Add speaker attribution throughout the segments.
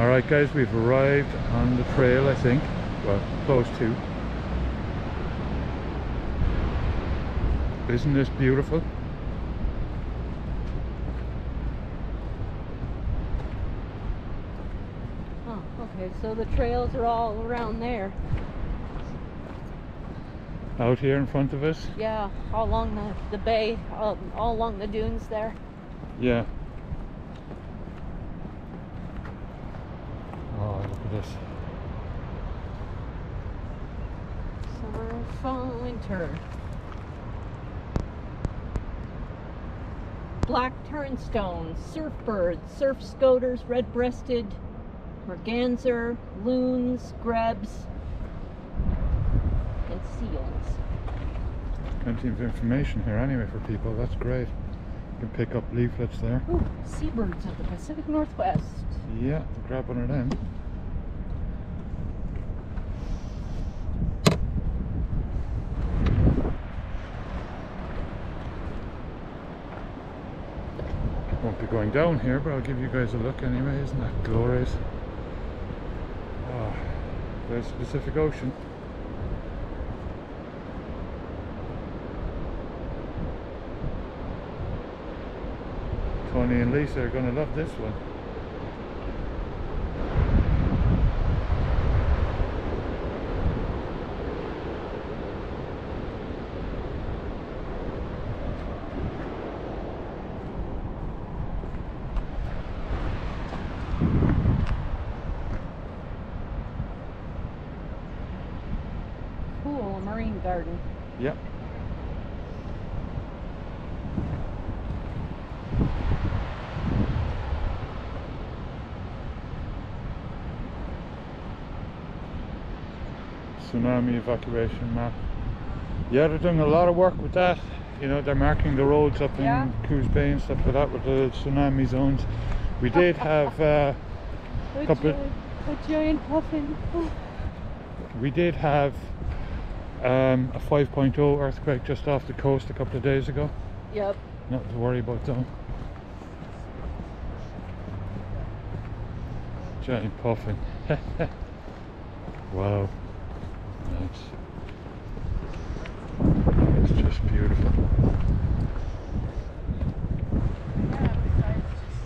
Speaker 1: Alright guys, we've arrived on the trail I think. Well, close to. Isn't this beautiful?
Speaker 2: Oh, okay, so the trails are all around there.
Speaker 1: Out here in front of us?
Speaker 2: Yeah, all along the, the bay, all, all along the dunes there.
Speaker 1: Yeah. Oh, look at this.
Speaker 2: Summer, fall, winter. Black turnstone, surf birds, surf scoters, red-breasted, merganser, loons, grebes, and seals.
Speaker 1: Plenty of information here anyway for people. That's great. You can pick up leaflets there.
Speaker 2: Ooh, seabirds of the Pacific Northwest.
Speaker 1: Yeah, grab one of them. Going down here, but I'll give you guys a look anyway. Isn't that glorious? Oh, there's the Pacific Ocean. Tony and Lisa are going to love this one.
Speaker 2: Garden.
Speaker 1: Yep. Tsunami evacuation map. Yeah, they're doing a lot of work with that. You know, they're marking the roads up
Speaker 2: Yeah.
Speaker 1: in Coos Bay and stuff like that with the tsunami zones. We did have, uh,
Speaker 2: A,
Speaker 1: Couple-
Speaker 2: giant, a giant puffin.
Speaker 1: we did have um, a 5.0 earthquake just off the coast a couple of days ago.
Speaker 2: Yep.
Speaker 1: Not to worry about though. Giant puffin. wow. Nice. It's just beautiful.
Speaker 3: Yeah, besides just,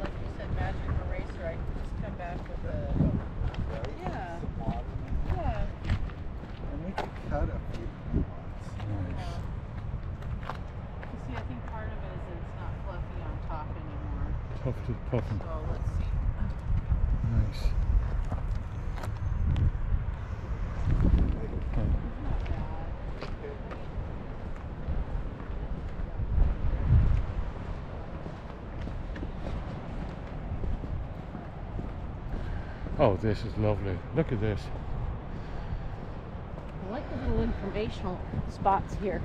Speaker 3: like you said, Magic Eraser, I just come back with a, yeah, yeah.
Speaker 4: And we could cut a few ones.
Speaker 1: Nice.
Speaker 3: You see, I think part of it is that it's not fluffy on top anymore.
Speaker 1: Tufted puffin.
Speaker 3: So let's see.
Speaker 1: Nice. Okay.
Speaker 3: Not bad.
Speaker 1: Oh, this is lovely. Look at this.
Speaker 2: I like the little informational spots here.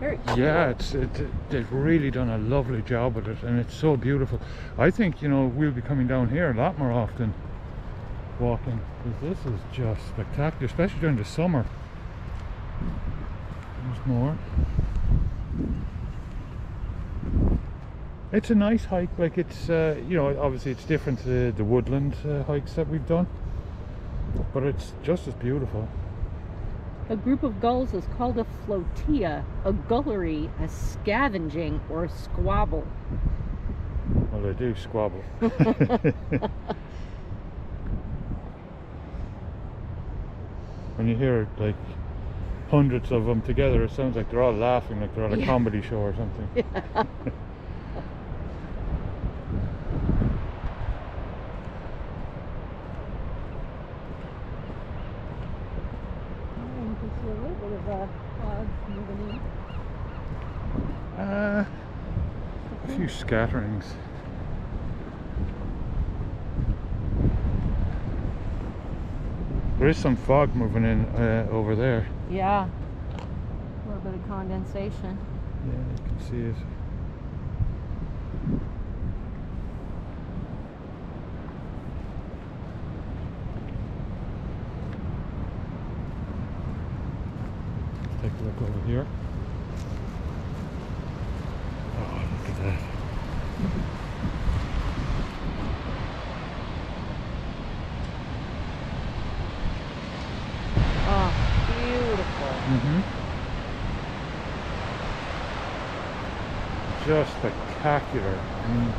Speaker 2: Very cool.
Speaker 1: Yeah, it's it, they've really done a lovely job with it, and it's so beautiful. I think you know we'll be coming down here a lot more often, walking, because this is just spectacular, especially during the summer. There's more. It's a nice hike. Like it's uh, you know obviously it's different to the woodland uh, hikes that we've done, but it's just as beautiful.
Speaker 2: A group of gulls is called a flotilla, a gullery, a scavenging, or a squabble.
Speaker 1: Well, they do squabble. when you hear like hundreds of them together, it sounds like they're all laughing, like they're on a
Speaker 2: Yeah.
Speaker 1: comedy show or something.
Speaker 2: Oh, you can see a little bit of uh, clouds moving in.
Speaker 1: Uh, a few scatterings. There is some fog moving in uh, over there.
Speaker 2: Yeah. A little bit of condensation.
Speaker 1: Yeah, you can see it. Let's take a look over here. Oh, look at that. Just spectacular. I mean,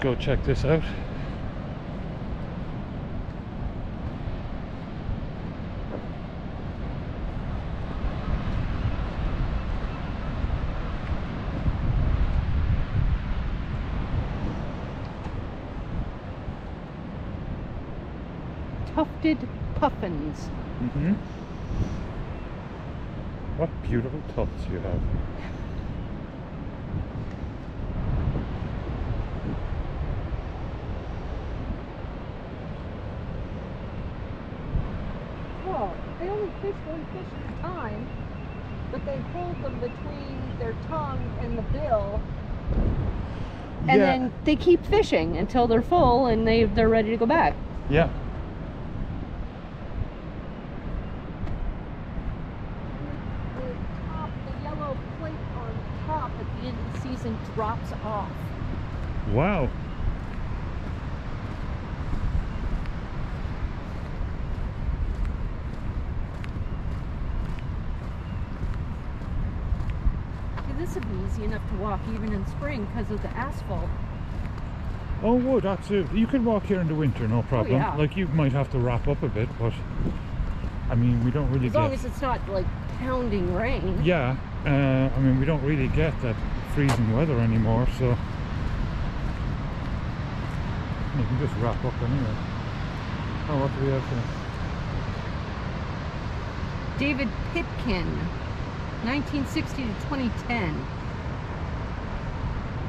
Speaker 1: go check this out.
Speaker 2: Tufted puffins.
Speaker 1: hmm What beautiful tufts you have.
Speaker 2: Well, they only fish one fish at a time, but they hold them between their tongue and the bill, and
Speaker 1: yeah,
Speaker 2: then they keep fishing until they're full and they they're ready to go back.
Speaker 1: yeah.
Speaker 2: The top, the yellow plate on top at the end of the season drops off.
Speaker 1: Wow.
Speaker 2: This would be easy enough to walk even in spring because of the asphalt.
Speaker 1: Oh, would absolutely. You could walk here in the winter, no oh, problem.
Speaker 2: Oh, yeah.
Speaker 1: Like you might have to wrap up a bit, but I mean, we don't really
Speaker 2: As
Speaker 1: get.
Speaker 2: long as it's not like pounding rain.
Speaker 1: Yeah, uh, I mean, we don't really get that freezing weather anymore, so you can just wrap up anyway. Oh, what do we have here?
Speaker 2: David Pitkin, 1960 to 2010.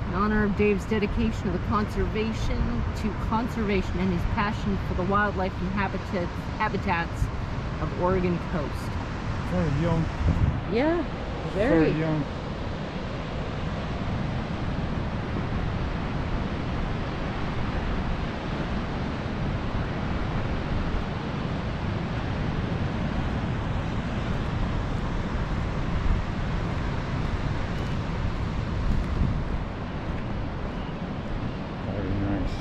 Speaker 2: In honor of Dave's dedication to the conservation to conservation and his passion for the wildlife and habitat, habitats of Oregon coast.
Speaker 1: Very young.
Speaker 2: Yeah,
Speaker 1: Very young. Very nice.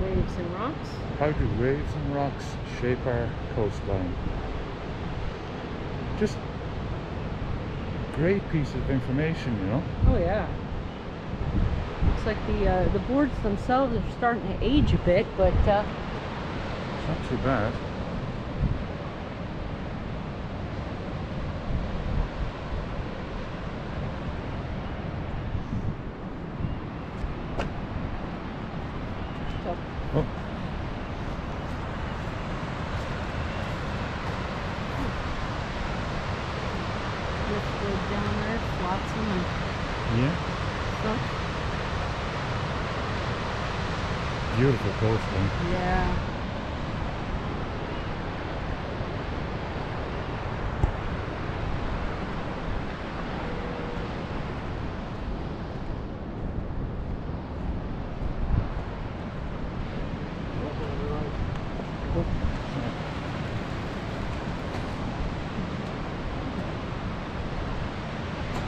Speaker 2: Waves and rocks.
Speaker 1: How do waves and rocks shape our coastline? Just great piece of information, you know.
Speaker 2: Oh yeah. Looks like the uh, the boards themselves are starting to age a bit, but uh,
Speaker 1: It's not too bad.
Speaker 2: so
Speaker 1: Oh,
Speaker 2: driftwood down there, flotsam and
Speaker 1: yeah. Beautiful coastline.
Speaker 2: Yeah.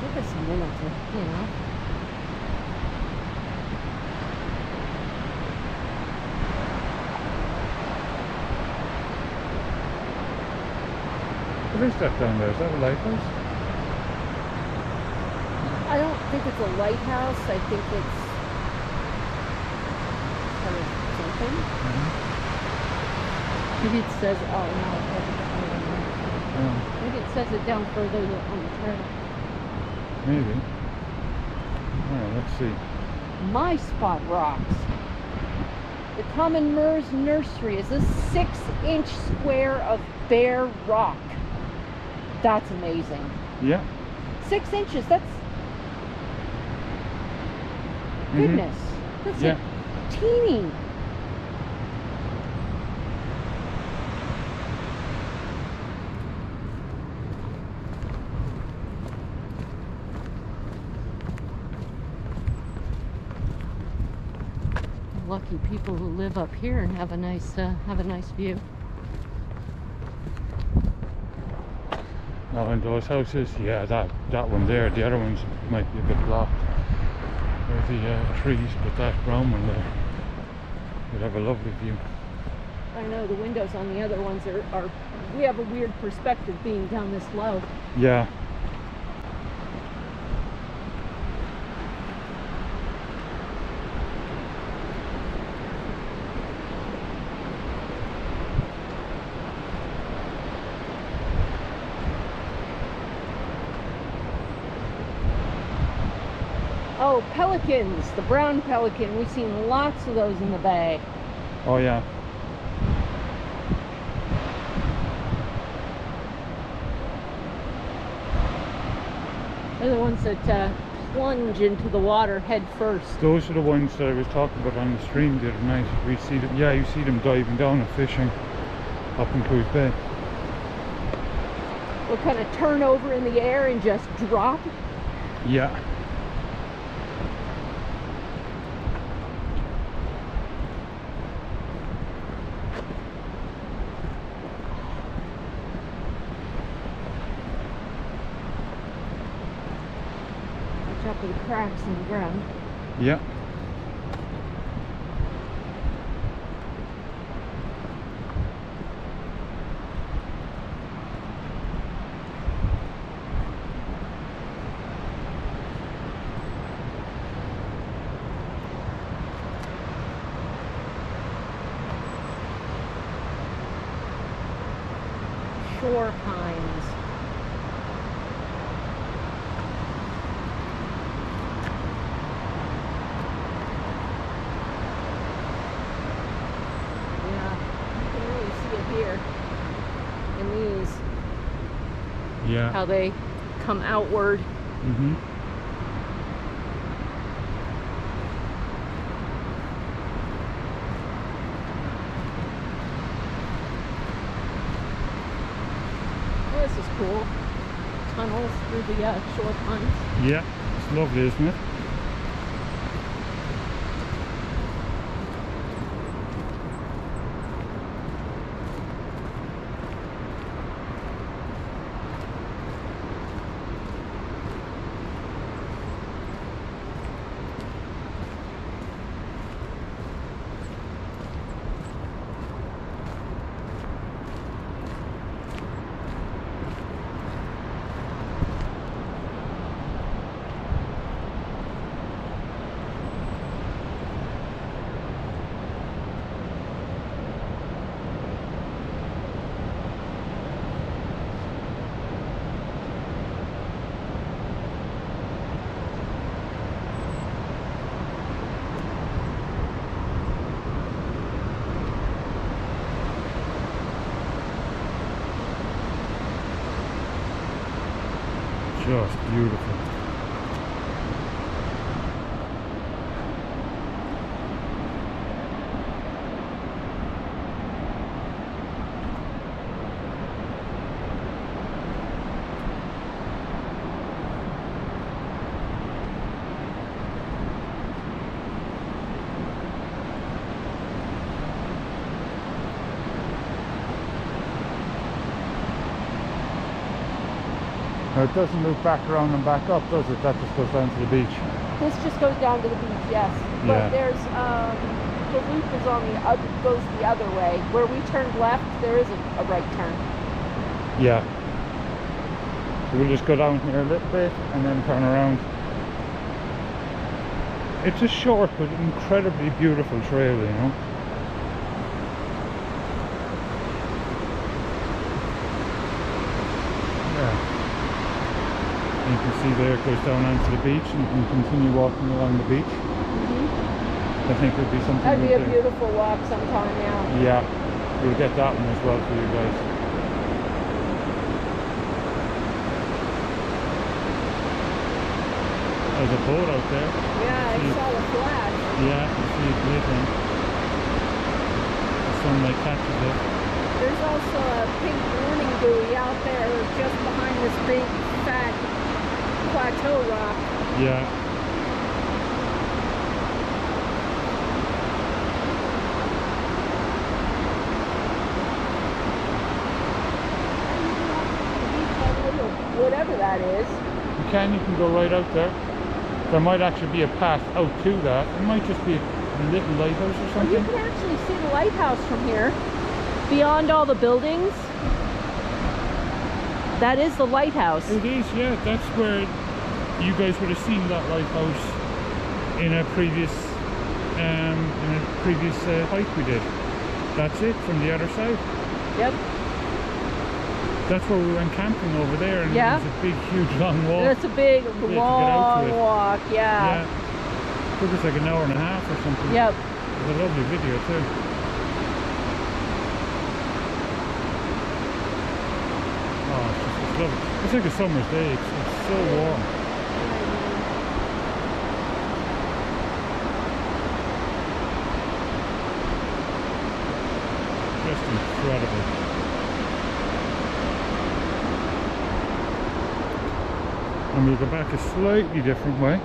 Speaker 2: Give us a minute to, you know.
Speaker 1: Is that down there? Is that a lighthouse?
Speaker 2: I don't think it's a lighthouse. I think it's kind of something. Mm-hmm. Maybe it says, oh no.
Speaker 1: Oh,
Speaker 2: Maybe it says it down further on the trail.
Speaker 1: maybe. Alright, let's see.
Speaker 2: My Spot Rocks. The Common Murre's Nursery is a six inch square of bare rock. That's amazing.
Speaker 1: Yeah.
Speaker 2: Six inches, that's
Speaker 1: mhm.
Speaker 2: goodness. That's
Speaker 1: Yeah.
Speaker 2: teeny. lucky people who live up here and have a nice uh, have a nice view.
Speaker 1: Now in those houses, yeah, that that one there, the other ones might be a bit blocked. There's the uh, trees, but that brown one there, you'd have a lovely view.
Speaker 2: I know the windows on the other ones are, are we have a weird perspective being down this low.
Speaker 1: Yeah.
Speaker 2: Oh, pelicans, the brown pelican. We've seen lots of those in the bay.
Speaker 1: Oh yeah.
Speaker 2: They're the ones that uh, plunge into the water head first.
Speaker 1: Those are the ones that I was talking about on the stream the other night. We see them, yeah, you see them diving down and fishing up in Coos Bay.
Speaker 2: Will kind of turn over in the air and just drop.
Speaker 1: Yeah.
Speaker 2: Cracks in the ground.
Speaker 1: Yeah.
Speaker 2: Shore pines. Yeah, you can really see it here in these,
Speaker 1: Yeah.
Speaker 2: how they come outward.
Speaker 1: Mm-hmm.
Speaker 2: Oh, this is cool. Tunnels through the uh, shore pines.
Speaker 1: Yeah. It's lovely, isn't it? Just beautiful. Now it doesn't move back around and back up, does it? That just goes down to the beach.
Speaker 2: This just goes down to the beach, yes.
Speaker 1: Yeah.
Speaker 2: But there's um, the loop is on the other goes the other way. Where we turned left, there is a, a right turn.
Speaker 1: Yeah. So we'll just go down here a little bit and then turn around. It's a short but incredibly beautiful trail, you know. Yeah. You can see there it goes down onto the beach and you can continue walking along the beach. Mm-hmm. I think it would be something
Speaker 2: That'd be a
Speaker 1: do.
Speaker 2: beautiful walk sometime now.
Speaker 1: Yeah, we'll get that one as well for you guys. There's a boat out there.
Speaker 2: Yeah, I
Speaker 1: See-
Speaker 2: saw the flash.
Speaker 1: Yeah, you see it glittering. The sunlight catches it.
Speaker 2: There's also a pink warning buoy out there just behind this big plateau rock.
Speaker 1: Yeah.
Speaker 2: Whatever that is.
Speaker 1: You can, you can go right out there. There might actually be a path out to that. It might just be a little lighthouse or
Speaker 2: something. You can actually see the lighthouse from here. Beyond all the buildings. That is the lighthouse.
Speaker 1: It is, yeah. That's where you guys would have seen that lighthouse in a previous, um, in a previous uh, hike we did. That's it from the other side.
Speaker 2: Yep.
Speaker 1: That's where we went camping over there, and
Speaker 2: Yeah.
Speaker 1: it was a big, huge, long walk.
Speaker 2: That's a big, long walk. Yeah.
Speaker 1: yeah. Took us like an hour and a half or something.
Speaker 2: Yep.
Speaker 1: It was a lovely video too. Oh, it's just lovely. It's like a summer's day. It's, it's so warm. Just incredible. And we'll go back a slightly different way.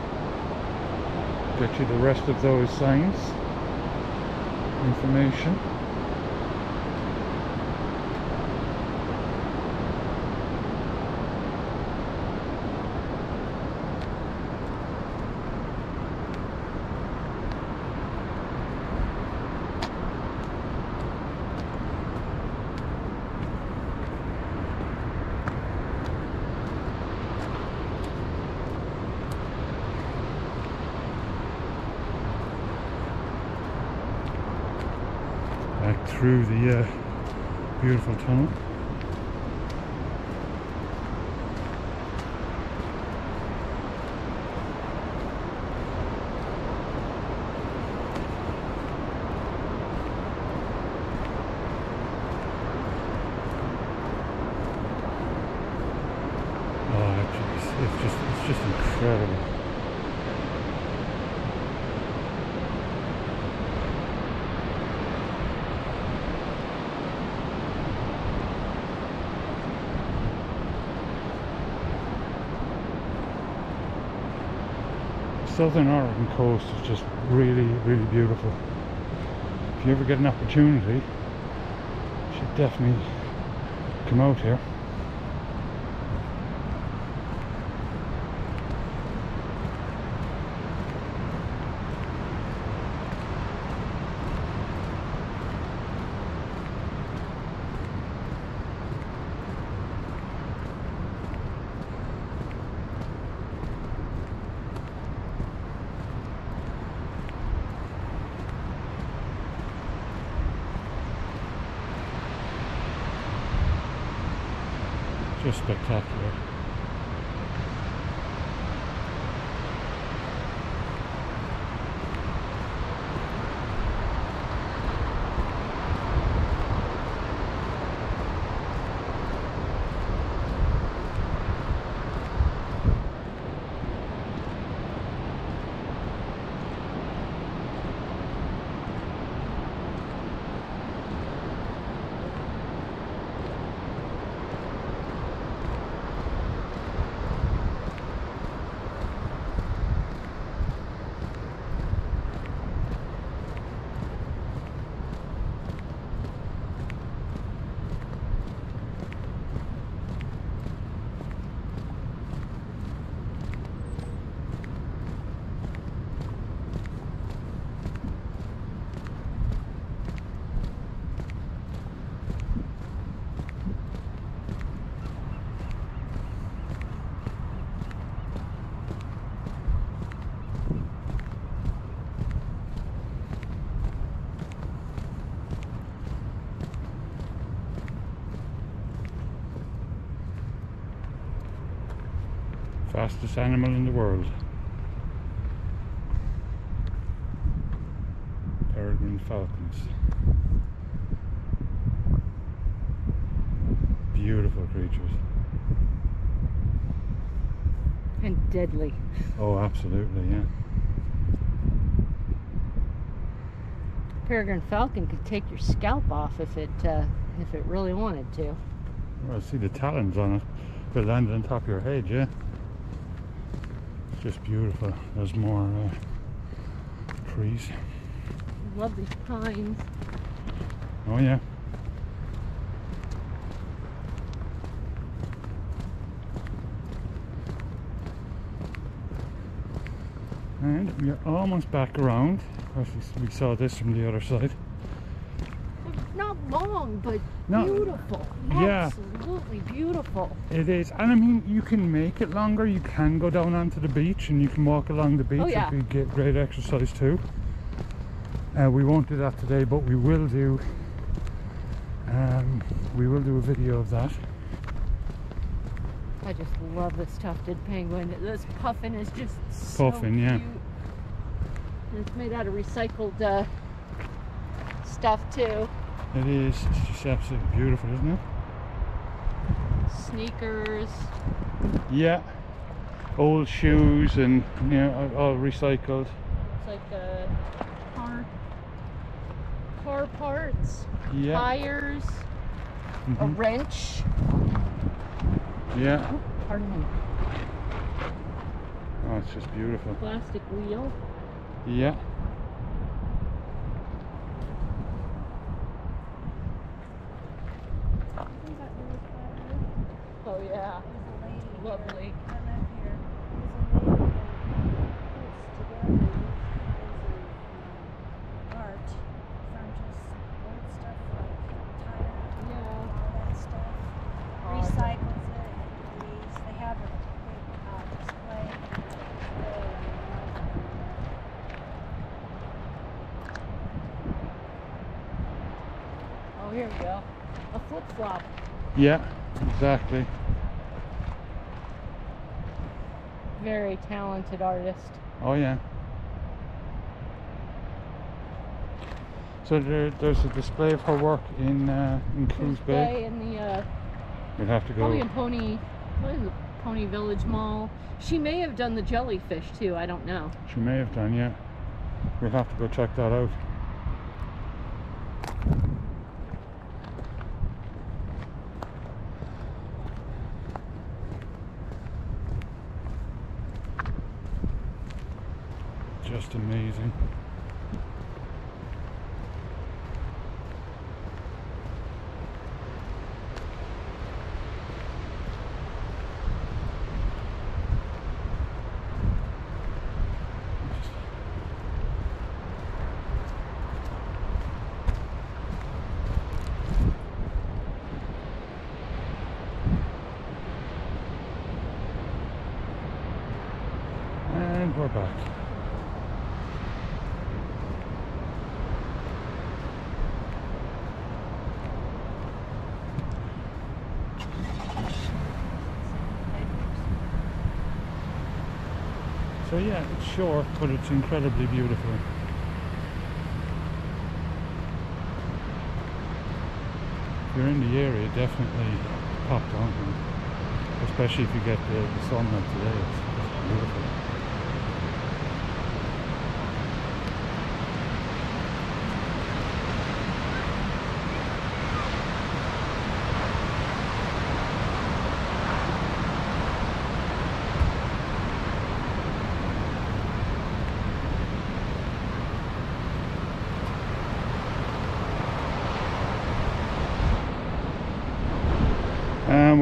Speaker 1: Get you the rest of those signs. Information. Back through the uh, beautiful tunnel. Oh, it's, it's just it's just incredible. Southern Oregon coast is just really, really beautiful. If you ever get an opportunity, you should definitely come out here. Spectacular. Fastest animal in the world. Peregrine falcons. Beautiful creatures.
Speaker 2: And deadly.
Speaker 1: Oh, absolutely, yeah.
Speaker 2: Peregrine falcon could take your scalp off if it uh, if it really wanted to.
Speaker 1: Well, I see the talons on it. They land on top of your head, yeah just beautiful. There's more uh, trees.
Speaker 2: Love these pines.
Speaker 1: Oh yeah. And we are almost back around. We saw this from the other side.
Speaker 2: Not long, but
Speaker 1: no.
Speaker 2: beautiful.
Speaker 1: Yeah.
Speaker 2: Absolutely beautiful.
Speaker 1: It is, and I mean, you can make it longer. You can go down onto the beach and you can walk along the beach.
Speaker 2: Oh, yeah.
Speaker 1: Be get great exercise too. Uh, we won't do that today, but we will do. Um, we will do a video of that.
Speaker 2: I just love this tufted penguin. This puffin is just so
Speaker 1: Puffin, yeah.
Speaker 2: And it's made out of recycled uh, stuff too.
Speaker 1: It is. It's just absolutely beautiful, isn't it?
Speaker 2: Sneakers.
Speaker 1: Yeah. Old shoes and you know all recycled.
Speaker 2: It's like uh, car, car parts,
Speaker 1: Yeah.
Speaker 2: tires, a
Speaker 1: mhm,
Speaker 2: wrench.
Speaker 1: Yeah.
Speaker 2: Oh, pardon me.
Speaker 1: Oh, it's just beautiful.
Speaker 2: Plastic wheel.
Speaker 1: Yeah.
Speaker 2: Oh yeah, lovely. Yeah. Oh,
Speaker 5: Recycles it, please. They have a big uh, display.
Speaker 2: Oh, here we go. A flip flop.
Speaker 1: Yeah. Exactly.
Speaker 2: Very talented artist.
Speaker 1: Oh yeah. So there, there's a display of her work in uh, in Coos Bay.
Speaker 2: In the uh,
Speaker 1: We'll have to go.
Speaker 2: probably in Pony, it, Pony Village Mall. She may have done the jellyfish too. I don't know.
Speaker 1: She may have done, yeah. We'll have to go check that out. Just amazing. And we're back. So yeah, it's short, but it's incredibly beautiful. If you're in the area, definitely pop down here. Especially if you get the, the sunlight today, it's, it's beautiful.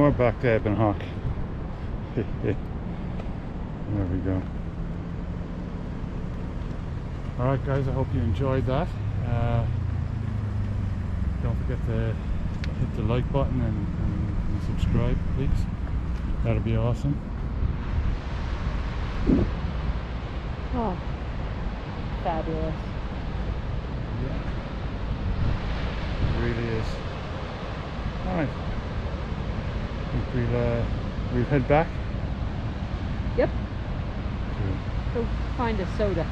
Speaker 1: We're back to Ebonhawk. there we go. Alright guys, I hope you enjoyed that. Uh, don't forget to hit the like button and, and, and subscribe please. That'll be awesome.
Speaker 2: Oh, fabulous.
Speaker 1: Yeah. It really is. Alright. We'll, uh, we'll head back.
Speaker 2: Yep. Go find a soda.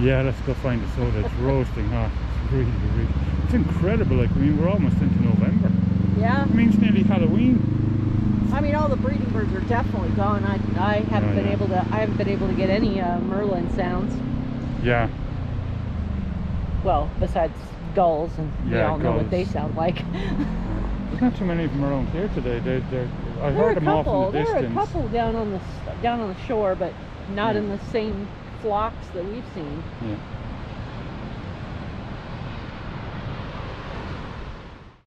Speaker 1: Yeah, let's go find a soda. It's roasting hot. It's really, really. It's incredible. Like, I mean, we're almost into November.
Speaker 2: Yeah.
Speaker 1: I mean, it's nearly Halloween.
Speaker 2: I mean, all the breeding birds are definitely gone. I, I haven't
Speaker 1: Oh,
Speaker 2: been
Speaker 1: yeah.
Speaker 2: able to. I haven't been able to get any uh, merlin sounds.
Speaker 1: Yeah.
Speaker 2: Well, besides gulls, and we
Speaker 1: Yeah,
Speaker 2: all know what they sound like.
Speaker 1: There's not too many of them around here today. They, they're, I
Speaker 2: there are
Speaker 1: heard
Speaker 2: a
Speaker 1: them off
Speaker 2: couple.
Speaker 1: in the
Speaker 2: There are a couple down on the down on the shore, but not
Speaker 1: Yeah.
Speaker 2: in the same flocks that we've seen.
Speaker 1: Yeah.